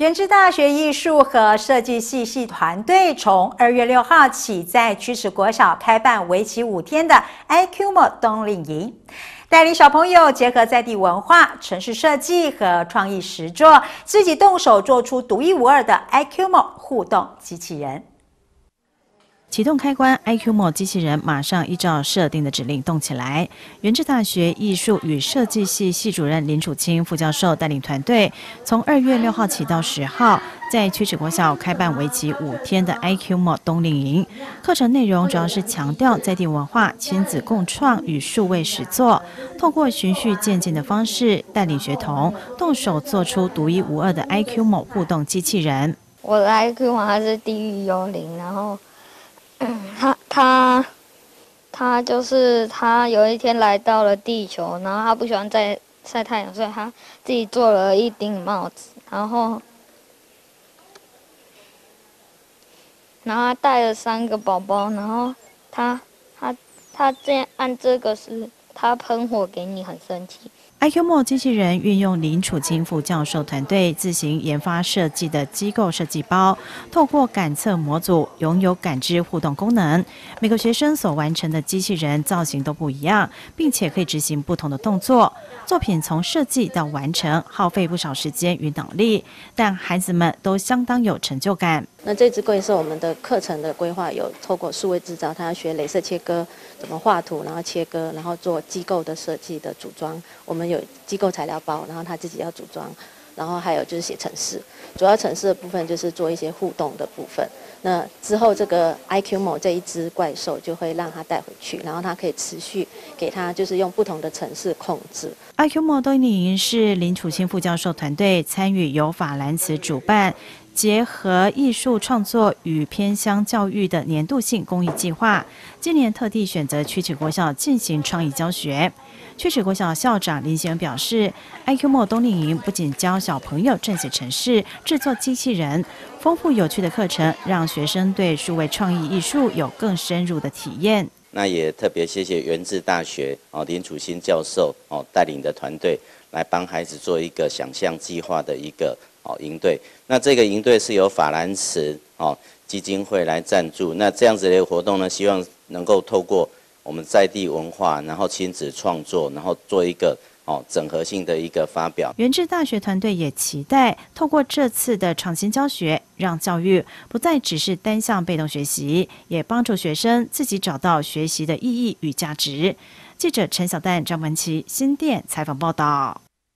原治大学艺术和设计系系团队从二月六号起，在曲池国小开办为期五天的 IQMO 冬令营，带领小朋友结合在地文化、城市设计和创意实作，自己动手做出独一无二的 IQMO 互动机器人。启动开关，IQMO 机器人马上依照设定的指令动起来。原治大学艺术与设计系系主任林楚清副教授带领团队，从二月六号起到十号，在曲池国小开办为期五天的 IQMO 冬令营。课程内容主要是强调在地文化、亲子共创与数位实作，透过循序渐进的方式，带领学童动手做出独一无二的 IQMO 互动机器人。我的 IQMO 它是地狱幽灵，然后。他他就是他有一天来到了地球，然后他不喜欢在晒太阳，所以他自己做了一顶帽子，然后然后他带了三个宝宝，然后他他他这样按这个是他喷火给你，很生气。IQMO 机器人运用林楚清副教授团队自行研发设计的机构设计包，透过感测模组拥有感知互动功能。每个学生所完成的机器人造型都不一样，并且可以执行不同的动作。作品从设计到完成耗费不少时间与脑力，但孩子们都相当有成就感。那这只柜是我们的课程的规划，有透过数位制造，他要学镭射切割，怎么画图，然后切割，然后做机构的设计的组装。我们有机构材料包，然后他自己要组装，然后还有就是写程式，主要程式的部分就是做一些互动的部分。那之后这个 IQMO 这一只怪兽就会让他带回去，然后他可以持续给他就是用不同的程式控制。IQMO 冬令营是林楚清副教授团队参与由法兰茨主办。结合艺术创作与偏乡教育的年度性公益计划，今年特地选择曲曲国小进行创意教学。曲曲国小校长林贤表示，IQMO 冬令营不仅教小朋友撰写程式、制作机器人，丰富有趣的课程，让学生对数位创意艺术有更深入的体验。那也特别谢谢源自大学哦林楚新教授哦带领的团队，来帮孩子做一个想象计划的一个。哦，营队，那这个营队是由法兰茨哦基金会来赞助。那这样子的活动呢，希望能够透过我们在地文化，然后亲子创作，然后做一个哦整合性的一个发表。原治大学团队也期待透过这次的创新教学，让教育不再只是单向被动学习，也帮助学生自己找到学习的意义与价值。记者陈小蛋、张文琪新店采访报道。